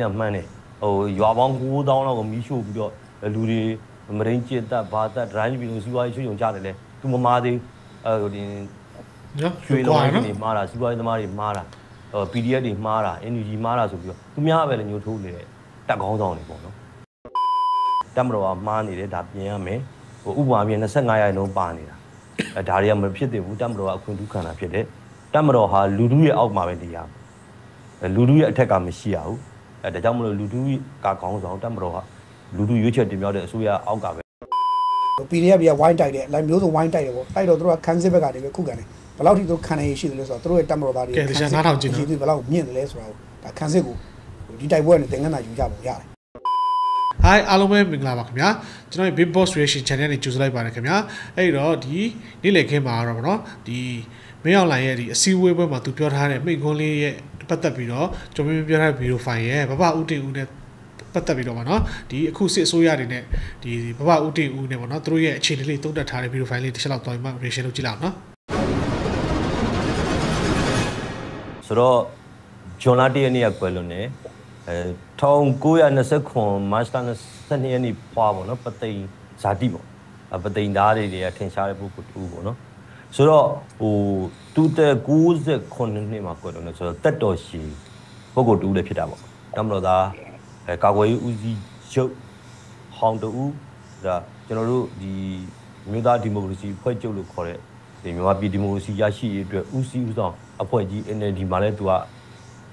ညမှန်းတယ်ဟိုရွာပေါင်း9000လောက်ကိုမီးရှို့ပြီးတော့လူတွေမရင်းကျစ်တက်ဘာတက်ဒရိုင်းပြီးလို့စီးပွားရေးချွေုံကြတယ်လေသူမမာသေးအဲဟိုဒီနော်ရွှေလုံးဝတွေမှားတာစီးပွားရေးသမားတွေမှားတာဟို PDF တွေမှားတာ NUG မှားတာဆိုပြီးတော့သူများပဲလေညှို့ထိုးနေတဲ့တက်ကောင်းဆောင်တွေပေါ့နော်တက်မတော်ကမှားနေတယ်ဒါပြင်ရမယ်ဟိုဥပမာပြင်25ရာခိုင်နှုန်းပါနေတာအဲဒါတွေကမဖြစ်သင့်ဘူးတက်မတော်ကအခွင့်အထူးခံတာဖြစ်တယ်တက်မတော်ဟာလူထုရဲ့အောက်မှာပဲနေရမယ်လူထုရဲ့အထက်ကမရှိရဘူး အဲဒါကြောင့်မလို့လူထုကကောင်းဆောင်တက်မတော်ကလူထုရွေးချယ်တင်မြှောက်တဲ့အစိုးရအောက်ကပဲ PDF ကဝိုင်းတိုက်တယ်လိုက်မျိုးစုံဝိုင်းတိုက်တယ်ပေါ့တိုက်တော့သူတို့ကခန်းစစ်ဘက်ကနေပဲခုခံတယ်ဘယ်လောက်ထိသူခံနေရှိတယ်လဲဆိုတော့သူတို့ရဲ့တက်မတော်သားတွေဒီဘယ်လောက်မြင့်တယ်လဲဆိုတော့ဒါခန်းစစ်ကိုဒီတိုက်ပွဲနဲ့သင်္ကန်းသာယူကြပုံရတယ်ဟိုင်းအားလုံးပဲမင်္ဂလာပါခင်ဗျာကျွန်တော်ရဲ့ Big Boss Reaction Channel နဲ့ကြိုဆိုလိုက်ပါတယ်ခင်ဗျာအဲ့တော့ဒီနေ့လည်ခင်းမှာတော့ဗောနော်ဒီမင်းအောင်လိုင်ရဲ့ဒီအစည်းအဝေးပွဲမှာသူပြောထားတဲ့မိန့်ခွန်းလေးရဲ့ ပတ်သက်ပြီးတော့ကျွန်တော်ပြောထားတဲ့ဗီဒီယိုဖိုင်ရဲ့ဘဘဦးတင်ဦးနဲ့ပတ်သက်ပြီးတော့ဗောနော်ဒီအခုစစ်အစိုးရတွေနဲ့ဒီဘဘဦးတင်ဦးနဲ့ဗောနော်သူတို့ရဲ့အခြေအနေလေးသုံးသပ်ထားတဲ့ဗီဒီယိုဖိုင်လေးတစ်ချက်လောက်တွားပြီးမှ reaction လုပ်ကြည့်လိုက်အောင်နော်ဆိုတော့ဂျွန်လာတရက်နေ့ကကွယ်လွန်တယ်အဲ1929မတ်လ22ရက်နေ့ဖွာပေါ့နော်ပသိမ်ဇာတိပေါ့အပသိမ်သားတွေတွေကထင်ရှားတဲ့ပုဂ္ဂိုလ်တူပေါ့နော် ဆိုတော့ဟိုသူတဲ့69နှစ်မှာကွယ်လွန်တယ်ဆိုတော့တက်တော်ရှိပုဂ္ဂိုလ်တူလည်းဖြစ်တာပေါ့တမလို့သားအဲကာကွယ်ရေးဦးစီးချုပ်ဟောင်းတူဒါကျွန်တော်တို့ဒီမြို့သားဒီမိုကရေစီဖွဲ့ချုပ်လို့ခေါ်တဲ့ဒီမြန်မာပြည်ဒီမိုကရေစီရရှိရေးအတွက်ဦးစီးဦးဆောင်အဖွဲ့ကြီး NLD မှာလည်းသူက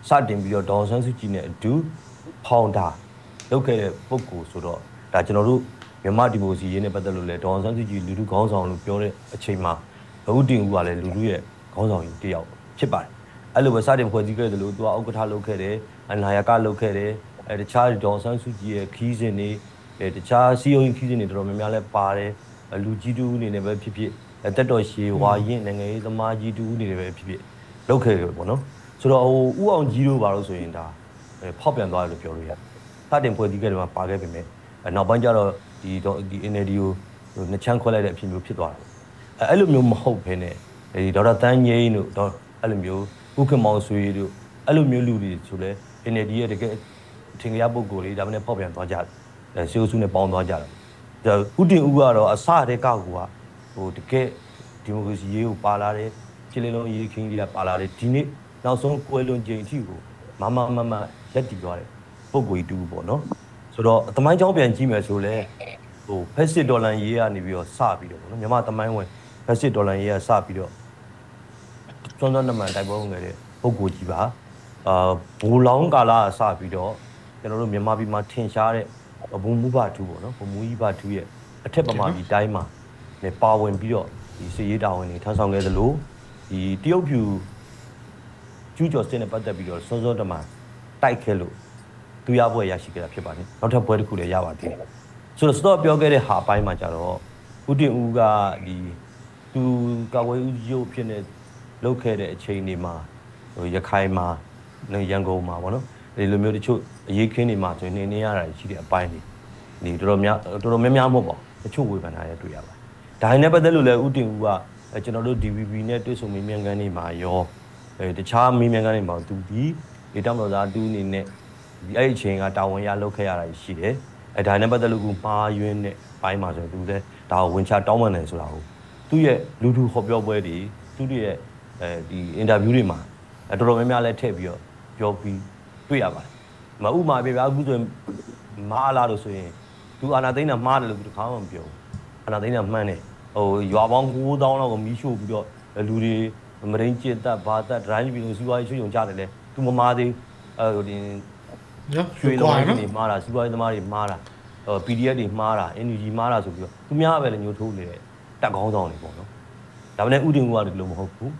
စတင်ပြီးတော့ဒေါ်ဆန်းစုကြည်နဲ့အတူဖောင်တာလုပ်ခဲ့တဲ့ပုံကိုဆိုတော့ဒါကျွန်တော်တို့မြန်မာဒီမိုကရေစီရေးနဲ့ပတ်သက်လို့လည်းဒေါ်ဆန်းစုကြည်လူထုခေါင်းဆောင်လို့ပြောတဲ့အချိန်မှာ ဘုဒ္ဓင်ဦးကလည်းလူထုရဲ့ခေါင်းဆောင်ကြီးတယောက်ဖြစ်ပါတယ်အဲ့လိုပဲစတင်ဖွဲ့စည်းခဲ့တယ်လို့သူကဥက္ကဋ္ဌလုပ်ခဲ့တယ်အနာယကလုပ်ခဲ့တယ်အဲတခြားဒေါ်ဆန်းစုကြည်ရဲ့ခီးစဉ်တွေအဲတခြားစီယုံခီးစဉ်တွေတော်တော်များများလဲပါတယ်လူကြီးတူအနေနဲ့ပဲဖြစ်ဖြစ်တက်တော်ရှည်ဝါရင်နိုင်ငံရေးသမားကြီးတူအနေနဲ့ပဲဖြစ်ဖြစ်လုပ်ခဲ့တယ်ပေါ့နော်ဆိုတော့ဟိုဥအောင်ကြီးတို့ဘာလို့ဆိုရင်ဒါဖောက်ပြန်သွားတယ်လို့ပြောလို့ရတယ်စတင်ဖွဲ့စည်းခဲ့တယ်မှာပါခဲ့ပေမဲ့နောက်ပိုင်းကျတော့ဒီဒီ NLD ကိုနှစ်ချမ်းခွဲလိုက်တဲ့အဖြစ်မျိုးဖြစ်သွားတယ် အဲအဲ့လိုမျိုးမဟုတ်ဘဲနဲ့ဒီဒေါက်တာတန်းငိမ့်တို့တော့အဲ့လိုမျိုးဥက္ကမောင်ဆွေတို့အဲ့လိုမျိုးလူတွေဆိုလဲ NLD ရဲ့တကယ်ထင်ကြရပုံကိုယ်လေးဒါမှနဲ့ဖောက်ပြန်သွားကြတယ်အဲစီအိုစုနဲ့ပေါင်းသွားကြတယ်ဒါဥတင်ဦးကတော့အစတဲ့ကောက်ကဟိုတကယ်ဒီမိုကရေစီရေးကိုပါလာတယ်ခြေလင်းလုံးရေးခင်းကြီးကပါလာတယ်ဒီနေ့နောက်ဆုံးကွယ်လွန်ချိန်အထိကိုမမမမရက်တည်သွားတယ်ပုံကိုယ်တူပေါ့နော်ဆိုတော့သမိုင်းကြောင်းပြန်ကြည့်မယ်ဆိုလဲဟိုဖက်စစ်ဒေါ်လာရေးကနေပြီးတော့စပြီးတော့ပေါ့နော်မြန်မာသမိုင်းဝင် ဖက်စစ်ဒေါ်လာရေးကစပြီးတော့ကျွမ်းကျွမ်းနမှန်တိုက်ပွဲဝင်ခဲ့တဲ့ပုံကိုယ်ကြီးပါအာဘူလောင်းကာလာစပြီးတော့ကျွန်တော်တို့မြန်မာပြည်မှာထင်ရှားတဲ့ဘုံမူဘထူပေါ့နော်ဘုံမူကြီးဘထူရဲ့အထက်ပမာကြီးတိုင်းမှာနေပါဝင်ပြီးတော့ဒီစည်ရေးတာဝန်တွေထမ်းဆောင်ခဲ့သလိုဒီတရုတ်ဖြူကျူးကျော်စစ်နဲ့ပတ်သက်ပြီးတော့စောစောတမန်တိုက်ခဲလို့သူရပွဲရရှိခဲ့တာဖြစ်ပါတယ်နောက်ထပ်ပွဲတစ်ခုလည်းရပါသေးတယ်ဆိုတော့စတော့ပြောခဲ့တဲ့ဟာအပိုင်းမှာကြတော့ဦးတင်ဦးကဒီ သူကာဝေးဦးရုပ်ဖြစ်နေလုပ်ခဲ့တဲ့အချိန်တွေမှာဟိုရခိုင်မှာရန်ကုန်မှာပေါ့နော်ဒီလိုမျိုးတချို့အရေးခင်းတွေမှာဆိုရင်နေနေရတာရှိတဲ့အပိုင်းတွေဒီတော်တော်များတော်တော်များများမဟုတ်ပါဘူးတချို့ဝေဖန်တာရတွေ့ရပါတယ်ဒါနဲ့ပတ်သက်လို့လည်းဦးတင်ဦးကကျွန်တော်တို့ DVB နဲ့တွေ့ဆုံမေးမြန်းခန်းတွေမှာရောအဲတခြားမေးမြန်းခန်းတွေမှာသူဒီဒေတာမတော်သားတူအနေနဲ့ဒီအဲ့အချိန်ကတာဝန်ရလုပ်ခဲ့ရတာရှိတယ်အဲဒါနဲ့ပတ်သက်လို့ကမှားယွင်းတဲ့ပိုင်းမှာဆိုရင်သူလည်းဒါကိုဝင်ချတောင်းပန်တယ်ဆိုတာကို သူ့ရဲ့လူထုဟောပြောပွဲတွေသူ့ရဲ့အဲဒီအင်တာဗျူးတွေမှာတော်တော်များများလည်းထည့်ပြီးတော့ပြောပြီးတွေ့ရပါတယ်မဥမာပြပြအခုဆိုရင်မားလာလို့ဆိုရင်သူအာနာသိန်းတာမှားတယ်လို့သူတခါမှမပြောဘူးအာနာသိန်းတာမှန်းတယ်ဟိုရွာပေါင်း9000လောက်ကိုမီးရှို့ပြီးတော့လူတွေမရင်းကျစ်တက်ဘာတက်ဒရိုင်းပြီးလို့စီးပွားရေးချွေုံကြတယ်လေသူမမာသေးဟိုဒီနော်ရွှေသမားတွေမှားတာစီးပွားရေးသမားတွေမှားတာဟို PDF တွေမှားတာ NUG မှားတာဆိုပြီးတော့သူများပဲလေညှို့ထိုးနေတဲ့ တက်ကောင်းဆောင်တွေပေါ့နော်ဒါပေမဲ့ဥတင်ဦးကဒီလိုမဟုတ်ဘူး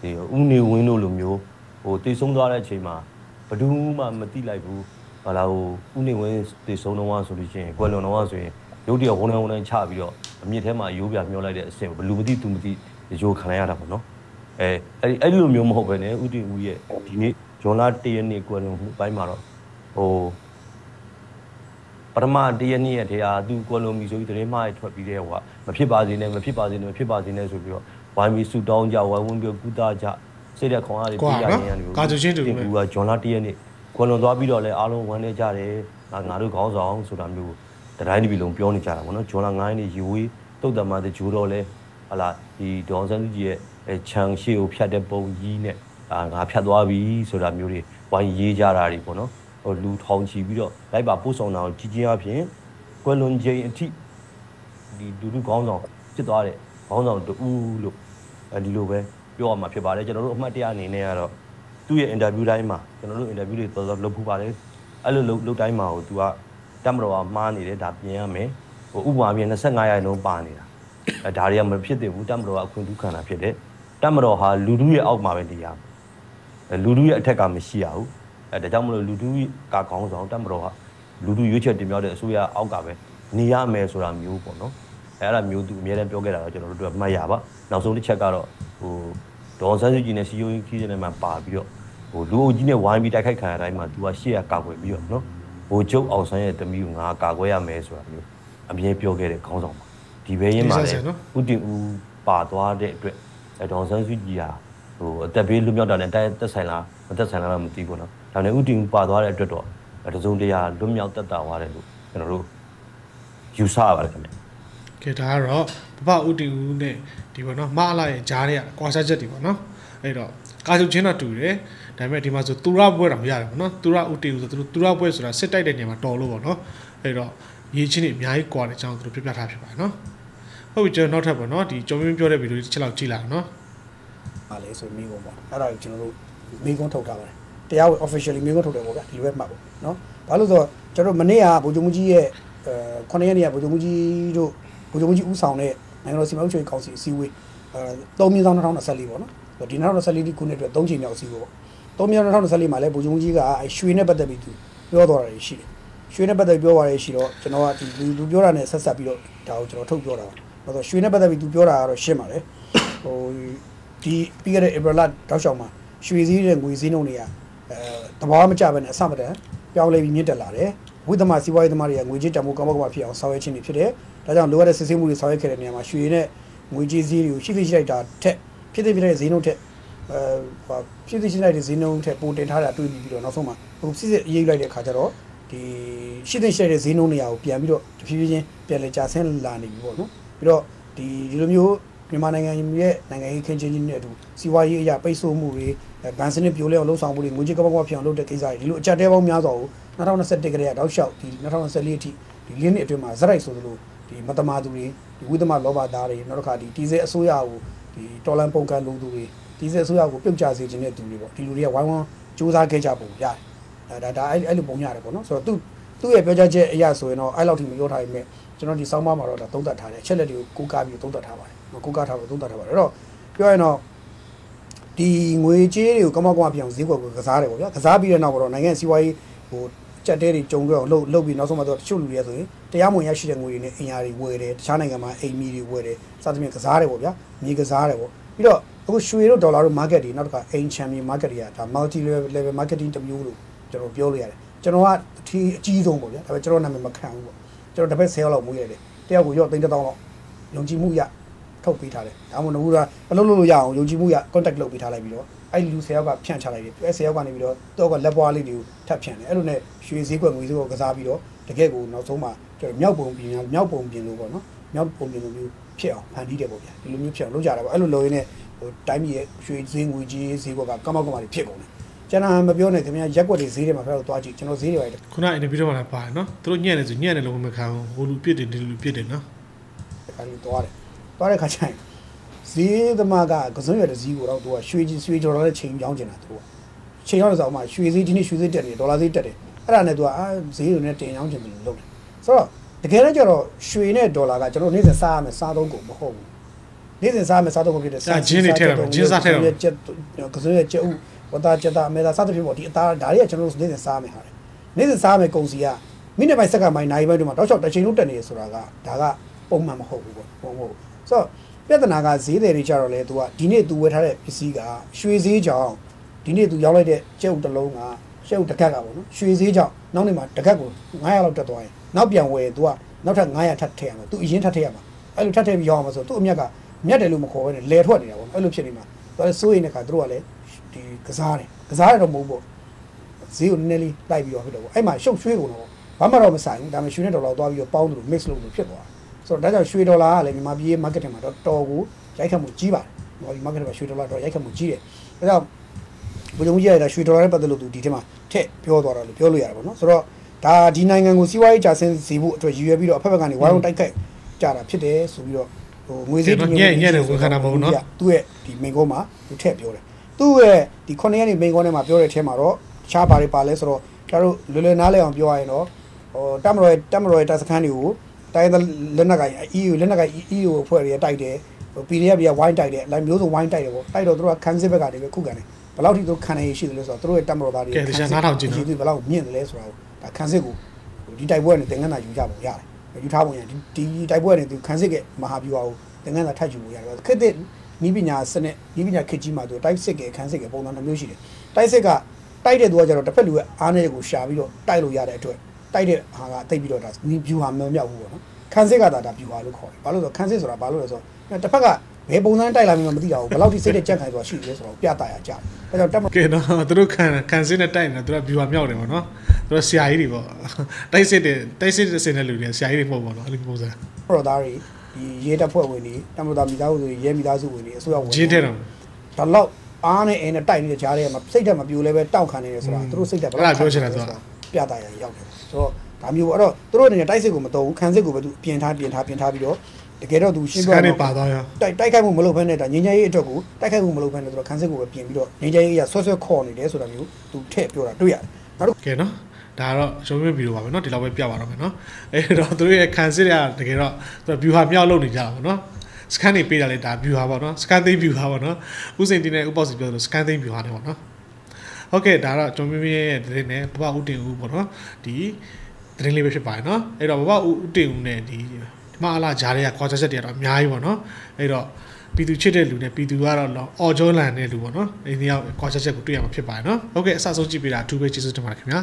ဒီဥနေဝင်းတို့လိုမျိုးဟိုတည်ဆုံးသွားတဲ့အချိန်မှာဘယ်သူမှမတိလိုက်ဘူးဟာလာဟိုဥနေဝင်းတည်ဆုံးတော့ဆိုလို့ရှိရင်ကွယ်လွန်တော့ဆိုရင်ရုပ်တရက်ဝန်ထမ်းဝန်ထမ်းချပြီးတော့အမြင့်ထဲမှာရိုးပြမျောလိုက်တဲ့အဆင့်ဘယ်လူမသိသူမသိရိုးခံရတာပေါ့နော်အဲအဲ့အဲ့လိုမျိုးမဟုတ်ပဲねဥတင်ဦးရဲ့ဒီနေ့ဂျွန်လာတရက်နေ့ကွယ်လွန်မှုအပိုင်းမှာတော့ဟို ပထမတရက်နေ့ရဲ့တရားသူကွယ်လွန်ပြီဆိုပြီးတရင်မှားထွက်ပြီးတဲ့ဟိုကမဖြစ်ပါစေနဲ့မဖြစ်ပါစေနဲ့မဖြစ်ပါစေနဲ့ဆိုပြီးတော့ဝိုင်းပြီးဆူတောင်းကြဝိုင်းဝန်းပြီးကုသကြစိတ်တဲ့ခေါင်းအားတွေပြရရင်ရတယ်ကာဂျူချင်းတူတင်ကူကဂျွန်လာတရက်နေ့ကွန်လွန်သွားပြီးတော့လည်းအားလုံးဝမ်းနေကြတယ်ငါငါတို့ခေါင်းဆောင်ဆိုတာမျိုးတတိုင်းတစ်ပြည်လုံးပြောနေကြတာပေါ့နော်ဂျွန်လာ9ရက်နေ့ယူဝေးတုတ်တမတဲ့ဂျိုးတော့လဲဟလာဒီဒေါန်ဆန်လူကြီးရဲ့ခြံရှိကိုဖြတ်တဲ့ပုံကြီးနဲ့အာငါဖြတ်သွားပြီဆိုတာမျိုးတွေဝိုင်းရေးကြတာတွေပေါ့နော် ဟိုလူထောင်ချီပြီးတော့လိုက်ပါပို့ဆောင်တာကိုကြီးကြီးအဖြစ်ကွယ်လွန်ချိန်အထိဒီဒူဒူခေါင်းဆောင်ဖြစ်သွားတဲ့ခေါင်းဆောင်တူလို့အဲဒီလိုပဲပြောရမှာဖြစ်ပါတယ်ကျွန်တော်တို့အမှတ်တရအနေနဲ့ကတော့သူ့ရဲ့အင်တာဗျူးတိုင်းမှာကျွန်တော်တို့အင်တာဗျူးတွေတော်တော်လုပ်ဖူးပါတယ်အဲ့လိုလုပ်လုပ်တိုင်းမှာဟိုသူကတက်မတော်ကမှားနေတယ်ဒါပြင်ရမယ်ဟိုဥပမာပြင်25ရာခိုင်နှုန်းပါနေတာအဲဒါတွေကမဖြစ်သေးဘူးတက်မတော်ကအခွင့်အထူးခံတာဖြစ်တယ်တက်မတော်ဟာလူထုရဲ့အောက်မှာပဲနေရမယ်လူထုရဲ့အထက်ကမရှိရဘူး အဲဒါကြောင့်မလို့လူထုကခေါင်းဆောင်တက်မတော်ကလူထုရွေးချယ်တင်မြှောက်တဲ့အစိုးရအောက်ကပဲနေရမယ်ဆိုတာမျိုးပေါ့နော်အဲအဲ့ဒါမျိုးသူအများနဲ့ပြောခဲ့တာတော့ကျွန်တော်တို့တို့မှတ်ရပါနောက်ဆုံးတစ်ချက်ကတော့ဟိုဒေါ်ဆန်းစုကြည်နဲ့စီယိုခီးတဲ့မှာပါပြီးတော့ဟိုလူအုပ်ကြီးနဲ့ဝိုင်းပြီးတိုက်ခိုက်ခံရတိုင်းမှာသူကရှေ့ကကာကွယ်ပြီးတော့နော်ဟိုကျုပ်အောင်ဆန်းရဲ့တမီးကိုငါကာကွယ်ရမယ်ဆိုတာမျိုးအမြဲပြောခဲ့တဲ့ခေါင်းဆောင်ပါဒီဘဲရင်မှာလည်းဥတင်ဦးပါသွားတဲ့အတွက်အဲဒေါ်ဆန်းစုကြည်ဟာဟိုအသက်ဘေးလွတ်မြောက်တာနဲ့တိုက်သက်ဆိုင်လားမသက်ဆိုင်လားတော့မသိဘူးနော် ဒါနဲ့ဥတင်ဦးပါသွားတဲ့အတွက်တော့တစုံတရာလွတ်မြောက်တက်တာသွားတယ်လို့ကျွန်တော်တို့ယူဆရပါတယ်ခင်ဗျကဲဒါကတော့ပပဥတီဦးနဲ့ဒီပေါ့နော်မအလာရဲ့ဂျားတွေကကွာခြားချက်တွေပေါ့နော်အဲ့တော့ကာချုပ်ချင်းတော့တူတယ်ဒါပေမဲ့ဒီမှာဆိုသူရပွဲတော့မရတယ်ပေါ့နော်သူရဥတီဦးဆိုသူသူရပွဲဆိုတာစစ်တိုက်တဲ့နေရာမှာတော်လို့ပေါ့နော်အဲ့တော့ရေးချင်းတွေအများကြီးကွာတဲ့အကြောင်းသူတို့ပြပြထားဖြစ်ပါတယ်နော်ဟုတ်ပြီကျွန်တော်နောက်ထပ်ပေါ့နော်ဒီကျော်မင်းပြောတဲ့ဗီဒီယိုတစ်ချက်လောက်ကြည့်လိုက်အောင်နော်ဟာလေဆိုမိကုန်းပေါ့အဲ့ဒါကိုကျွန်တော်တို့မိကုန်းထုတ်ထားပါတယ် တရားဝင် officially မိကုန်းထုတ်တယ်ပေါ့ဗျာဒီလိုပဲမှတ်ပေါ့နော်ဘာလို့ဆိုတော့ကျွန်တော်မနေ့ကဗိုလ်ချုပ်မှုကြီးရဲ့အဲ9ရက်နေ့ကဗိုလ်ချုပ်မှုကြီးတို့ဗိုလ်ချုပ်မှုကြီးဦးဆောင်တဲ့နိုင်ငံတော်စီမံအုပ်ချုပ်ရေးကောင်စီအစည်းအဝေးအဲ3မြင်းဆောင်2024ပေါ့နော်ဒီ2024ခုနှစ်အတွက်3ချိန်မြောက်အစည်းအဝေးပေါ့3မြင်း2024မှာလည်းဗိုလ်ချုပ်မှုကြီးကအဲရွှေနဲ့ပတ်သက်ပြီးသူပြောသွားတာရှိတယ်ရွှေနဲ့ပတ်သက်ပြောသွားရရှိတော့ကျွန်တော်ကဒီလူလူပြောတာနဲ့ဆက်ဆက်ပြီးတော့ဒါကိုကျွန်တော်ထုတ်ပြောတာပါ။ဘာလို့ရွှေနဲ့ပတ်သက်ပြီးသူပြောတာကတော့ရှင်းပါတယ်။ဟိုဒီပြီးခဲ့တဲ့ April လတောက်လျှောက်မှာရွှေစည်းတဲ့ငွေစည်းနှုန်းတွေက အဲတဘာမကြဘဲနဲ့အဆမတန်ပြောင်းလဲပြီးမြင့်တက်လာတယ်။ဝိသမစီးပွားရေးသမားတွေကငွေကြေးတံမိုးကောင်းကောင်းဖြစ်အောင်ဆောင်ရွက်ခြင်းတွေဖြစ်တယ်။ဒါကြောင့်လိုအပ်တဲ့စစ်ဆေးမှုတွေဆောင်ရွက်ခဲ့တဲ့နေရာမှာရွှေနဲ့ငွေကြေးစည်းတွေကိုရှိသိရှိလိုက်တာထက်ဖြစ်သိဖြစ်တဲ့ဈေးနှုန်းထက်အဲဖြစ်သိရှိလိုက်တဲ့ဈေးနှုန်းထက်ပိုတင်ထားတာတွေ့ပြီးတော့နောက်ဆုံးမှာဟိုစစ်စစ်အရေးလိုက်တဲ့ခါကျတော့ဒီရှိတဲ့ရှိတဲ့ဈေးနှုန်းနေရာကိုပြန်ပြီးတော့တဖြည်းဖြည်းချင်းပြန်လဲကျဆင်းလာနေပြီပေါ့နော်ပြီးတော့ဒီဒီလိုမျိုး မြန်မာနိုင်ငံရဲ့နိုင်ငံရေးခင်းချင်းချင်းနဲ့အတူစီးပွားရေးအရာပိတ်ဆို့မှုတွေဗန်စနစ်ပြိုလဲအောင်လှုံ့ဆော်မှုတွေငွေကြေးကပောက်ကွာဖြစ်အောင်လုပ်တဲ့ကိစ္စတွေဒီလိုအကြက်တဲပေါင်းများစွာကို2021ကတည်းကတောက်လျှောက်ဒီ2024အထိဒီလင်းနှစ်အတွင်းမှာဇက်ရိုက်ဆိုသလိုဒီမတမာသူတွေဒီဝိသမလောဘသားတွေနောက်တစ်ခါဒီတီစဲအစိုးရကိုဒီတော်လန်ပုံကန်လူသူတွေတီစဲအစိုးရကိုပြုတ်ကျစေခြင်းတဲ့သူတွေပေါ့ဒီလူတွေကဝိုင်းဝန်းစူးစမ်းခဲ့ကြပုံရတယ်ဒါဒါအဲ့အဲ့လိုပုံရတယ်ပေါ့နော်ဆိုတော့သူသူ့ရဲ့ပြောကြားချက်အရာဆိုရင်တော့အဲ့လောက်ထိမပြောထားရင်ကျွန်တော်ဒီစောင်းမမှာတော့ဒါသုံးသပ်ထားတယ်အချက်လက်တွေကိုကိုးကားပြီးသုံးသပ်ထားပါတယ် ကိုးကားထားပြီးသုံးသပ်ထားပါတယ်အဲ့တော့ပြောရင်တော့ဒီငွေကြေးတွေကိုကမောက်ကမပြောင်းဈေးကွက်ကိုကစားတယ်ပေါ့ဗျာကစားပြီးတဲ့နောက်တော့နိုင်ငံစီးပွားရေးဟိုကြက်တဲတွေကြုံကြအောင်လှုပ်လှုပ်ပြီးနောက်ဆုံးမှတော့တချို့လူတွေဆိုရင်တရားမဝင်ရရှိတဲ့ငွေတွေနဲ့အင်အားတွေဝယ်တယ်တခြားနိုင်ငံမှာအိမ်မီတွေဝယ်တယ်စသဖြင့်ကစားတယ်ပေါ့ဗျာမြေကစားတယ်ပေါ့ပြီးတော့အခုရွှေတို့ဒေါ်လာတို့ market တွေနောက်တစ်ခါအိမ်ချန်ပီယံ market တွေကဒါ multi level marketing တစ်မျိုးလို့ကျွန်တော်ပြောလို့ရတယ်ကျွန်တော်ကအထီးအကြီးဆုံးပေါ့ဗျာဒါပေမဲ့ကျွန်တော်နာမည်မခံဘူးပေါ့ကျွန်တော်တစ်ပတ်10လောက်မွေးရတယ်တယောက်ကိုရော့သိန်း1000လောက်ယုံကြည်မှုရ ထုတ်ပေးထားတယ်ဒါမှမဟုတ်ဘူးလားအလုပ်လုပ်လို့ရအောင်ယုံကြည်မှုရ contact လုပ်ပေးထားလိုက်ပြီးတော့အဲ့လူ10ယောက်ကဖြန့်ချလိုက်တယ်အဲ့10ယောက်ကနေပြီးတော့တော့ကလက်ပွားလေးတွေကိုထပ်ဖြန့်တယ်အဲ့လိုနဲ့ရွှေစည်းကွက်ငွေစည်းကွက်ကစားပြီးတော့တကယ့်ကိုနောက်ဆုံးမှကျွန်တော်မြောက်ပုံပြင်မြောက်ပုံပြင်လို့ပေါ့နော်မြောက်ပုံပြင်လိုမျိုးဖြစ်အောင်ဖန်တီးတယ်ပေါ့ဗျာဒီလိုမျိုးဖြစ်အောင်လုပ်ကြတာပေါ့အဲ့လိုလုပ်ရင်းနဲ့ဟိုတိုင်းပြည်ရဲ့ရွှေစည်းငွေကြီးစည်းကွက်ကကမောက်ကမာတွေဖြစ်ကုန်တယ်ကျွန်တော်မပြောနဲ့ခင်ဗျာရက်ွက်တွေဈေးတွေမှာဖက်တော့သွားကြည့်ကျွန်တော်ဈေးတွေပါတယ်ခုနအင်တာဗျူးတော့လာပါတယ်နော်သူတို့ညံ့နေဆိုညံ့နေလို့မခံဘူးဟိုလူပြစ်တယ်ဒီလူပြစ်တယ်နော်အဲ့လိုသွားတယ် သွားတဲ့ခါကျရင်ဈေးသမားကကစုံရတဲ့ဈေးကိုတော့သူကရွှေကြီးရွှေကြော်တော့ချိန်ပြောင်းကျင်တာသူကချိန်ရောက်တဲ့ဆောင်မှာရွှေဈေးဒီနေ့ရွှေဈေးတက်နေဒေါ်လာဈေးတက်တယ်အဲ့ဒါနဲ့သူကအာဈေးတွေနဲ့တင်ရောင်းကျင်တယ်လို့လုပ်တယ်ဆိုတော့တကယ်တော့ကျတော့ရွှေနဲ့ဒေါ်လာကကျွန်တော်နေ့စဉ်စားရမယ်စားသုံးကုန်မဟုတ်ဘူးနေ့စဉ်စားရမယ်စားသုံးကုန်ဖြစ်တဲ့စားချင်းတွေထည့်ရမယ်ချင်းစားထည့်ရမယ်ကျက်ကစုံရကျက်ဥဝတာကျက်တာအမေသာစားတဲ့ဖြစ်ပေါ့ဒီအသားဒါတွေကကျွန်တော်နေ့စဉ်စားရမယ်ဟာတယ်နေ့စဉ်စားရမယ်ကုန်စီကမိနစ်ပိုင်းစက္ကန့်ပိုင်းနိုင်ပိုင်းတွေမှာတောက်လျှောက်တစ်ချိန်လုံးတက်နေဆိုတာကဒါကပုံမှန်မဟုတ်ဘူးပေါ့ပုံမဟုတ် ဆိုတော့ပြဿနာကဈေးတယ်တွေကြတော့လေ तू ကဒီနေ့ तू ဝယ်ထားတဲ့ပစ္စည်းကရွှေဈေးကြောင့်ဒီနေ့ तू ရောက်လိုက်တဲ့ကျုပ်တစ်လုံးကကျုပ်တစ်ခက်ကပေါ့နော်ရွှေဈေးကြောင့်နောက်နေ့မှာတစ်ခက်ကို900လောက်တက်သွားရင်နောက်ပြန်ဝယ် तू ကနောက်ထပ်900ထပ်ထည့်ရမယ် तू အရင်ထပ်ထည့်ရမှာအဲ့လိုထပ်ထည့်ပြီးရောင်းအောင်ဆို तू အမြက်ကမြတ်တယ်လို့မခေါ်ဘဲနဲ့လဲထွက်နေတာပေါ့အဲ့လိုဖြစ်နေမှာ तू လည်းစိုးရိမ်တဲ့ခါသူတို့ကလည်းဒီကစားတယ်ကစားရတော့မဟုတ်ပေါ့ ဈေးကိုနည်းနည်းလေးလိုက်ပြီးတော့ဖြစ်တော့ပေါ့အဲ့မှာရှုပ်ရွှေကုန်တော့ဘာမှတော့မဆိုင်ဘူးဒါပေမဲ့ရွှေနဲ့ဒေါ်လာသွားပြီးတော့ပေါင်းတယ်လို့ mix လုပ်လို့ဖြစ်သွား ဆိုတော့ဒါကြောင့်ရွှေဒေါ်လာကလည်းမြန်မာပြည်ရဲ့ market ထဲမှာတော့တော်ကိုရိုက်ခတ်မှုကြီးပါတယ်မြန်မာပြည် market ထဲမှာရွှေဒေါ်လာတော့ရိုက်ခတ်မှုကြီးတယ်ဒါကြောင့်ဘုံကြီးရတာရွှေဒေါ်လာနဲ့ပတ်သက်လို့သူဒီထဲမှာထည့်ပြောသွားတာလို့ပြောလို့ရတယ်ပေါ့နော်ဆိုတော့ဒါဒီနိုင်ငံကိုစီးပွားရေးကြာဆင်းစေဖို့အတွက်ရည်ရွယ်ပြီးတော့အဖက်ဘက်ကနေဝိုင်းဝန်းတိုက်ခိုက်ကြတာဖြစ်တယ်ဆိုပြီးတော့ဟိုငွေစည်းညံ့ညံ့တယ်ဝန်ခံတာမဟုတ်ဘူးနော်သူ့ရဲ့ဒီမိန်ကုန်းမှာသူထည့်ပြောတယ်သူ့ရဲ့ဒီ9ရက်နေမိန်ကုန်းထဲမှာပြောတဲ့အထဲမှာတော့ရှားပါတွေပါလဲဆိုတော့ကျတို့လွယ်လွယ်နားလည်အောင်ပြောရရင်တော့ဟိုတမတော်ရဲ့တမတော်ရဲ့တပ်စခန်းတွေကို တိုင်းတဲ့လက်နက်ကင် EU လက်နက်ကင် EU အဖွဲ့တွေကတိုက်တယ်ဟို PDF တွေကဝိုင်းတိုက်တယ်အလိုက်မျိုးစုံဝိုင်းတိုက်တယ်ပေါ့တိုက်တော့သူတို့ကခန်းစစ်ဘက်ကနေပဲခုခံတယ်ဘယ်လောက်ထိသူခံနေရှိတယ်လဲဆိုတော့သူတို့ရဲ့တမတော်သားတွေကဲဒီချာနားထောင်ကြည့်နော်ဒီဘယ်လောက်မြင့်တယ်လဲဆိုတာကိုဒါခန်းစစ်ကိုဒီတိုက်ပွဲနဲ့တင်ငန်းသာယူကြပုံရတယ်ယူထားပုံရတယ်ဒီဒီတိုက်ပွဲနဲ့သူခန်းစစ်ကမဟာဗျူဟာကိုတင်ငန်းသာထပ်ယူပုံရတယ်ခက်တဲ့နီးပညာစနစ်နီးပညာခေတ်ကြီးမှာသူတိုက်စစ်ကခန်းစစ်ကပုံစံတစ်မျိုးရှိတယ်တိုက်စစ်ကတိုက်တဲ့သူကကျတော့တစ်ဖက်လူရဲ့အားနဲ့ကိုရှာပြီးတော့တိုက်လို့ရတဲ့အတွက် တိုက်တဲ့ဟာကတိတ်ပြီးတော့ဒါနီးဗျူဟာမမြောက်ဘူးပေါ့နော်ခန်းစစ်ကဒါဒါဗျူဟာလို့ခေါ်တယ်ဘာလို့လဲဆိုတော့ခန်းစစ်ဆိုတာဘာလို့လဲဆိုတော့တစ်ဖက်ကဘယ်ပုံစံတိုက်လာမှမသိတာဘူးဘယ်လောက်ထိစိတ်တဲ့ကြက်ခိုင်ဆိုတာရှိတယ်ဆိုတော့ပြတာရကြတယ်အဲကြောင့်တက်မကဲနော်သူတို့ခံခံစင်းနဲ့တိုက်နေတာသူက viewer မြောက်တယ်ပေါ့နော်သူတို့ဆရာကြီးတွေပေါ့တိုက်စစ်တယ်တိုက်စစ်တဲ့စင်တဲ့လူတွေဆရာကြီးတွေမဟုတ်ပါတော့အဲ့လိုပုံစံပရော်သားတွေဒီရဲတပ်ဖွဲ့ဝင်တွေတမတော်သားမိသားစုတွေရဲမိသားစုဝင်တွေအစိုးရဝင်ဂျင်းတဲ့တော့ဒါတော့အားနဲ့အဲနဲ့တိုက်နေတဲ့ကြားထဲမှာစိတ်ဓာတ်မပြိုလဲပဲတောက်ခံနေတယ်ဆိုတာသူတို့စိတ်ဓာတ်ပြတာ ရရောက်တယ်ဆိုတော့ဒါမျိုးပေါ့အဲ့တော့သူတို့အနေနဲ့တိုက်စစ်ကိုမတော်ဘူးခံစစ်ကိုပဲသူပြင်ထားပြင်ထားပြင်ထားပြီးတော့တကယ်တော့သူရှင်း စ ပြ ကန်နေပါသွားရော တိုက်တိုက်ခိုက်မှုမလုပ်ဘဲနဲ့ဒါငင်းငယ်ရေးအတွက်ကိုတိုက်ခိုက်မှုမလုပ်ဘဲနဲ့သူတို့ခံစစ်ကိုပဲပြင်ပြီးတော့ငင်းငယ်ရေးကဆွဲဆွဲခေါ်နေတယ်ဆိုတာမျိုးသူထည့်ပြောတာတွေ့ရတယ်နောက်တစ် ကဲနော်ဒါကတော့ရုံးမြင့်ဗီဒီယိုပါပဲเนาะဒီလောက်ပဲပြပါတော့မယ်เนาะအဲ့တော့သူတို့ရဲ့ခံစစ်ရတကယ်တော့သူက view ဟာမြောက်လုပ်နေကြတာပေါ့เนาะ scan နေပေးတာလေဒါ view ဟာပေါ့เนาะ scan သိမ်း view ဟာပေါ့เนาะဥစဉ်တင်နဲ့ဥပေါ့စီပြောသလို scan သိမ်း view ဟာနေပေါ့เนาะ ဟုတ်ကဲ့ဒါတော့ကျွန်မရဲ့သတင်းနဲ့ဘဘဦးတင်ဦးပေါ့နော်ဒီသတင်းလေးပဲဖြစ်ပါတယ်နော်အဲ့တော့ဘဘဦးတင်ဦးနဲ့ဒီဒီမှာအလားဂျားတွေကခွာချက်ချက်တွေကတော့အများကြီးပေါ့နော်အဲ့တော့ပြည်သူချစ်တဲ့လူနဲ့ပြည်သူကတော့အော်ဂျောလန်တဲ့လူပေါ့နော်အိန္ဒိယခွာချက်ချက်ကိုတွေ့ရမှာဖြစ်ပါတယ်နော်ဟုတ်ကဲ့အစဆုံးကြည့်ပေးတာအထူးပဲကျေးဇူးတင်ပါတယ်ခင်ဗျာ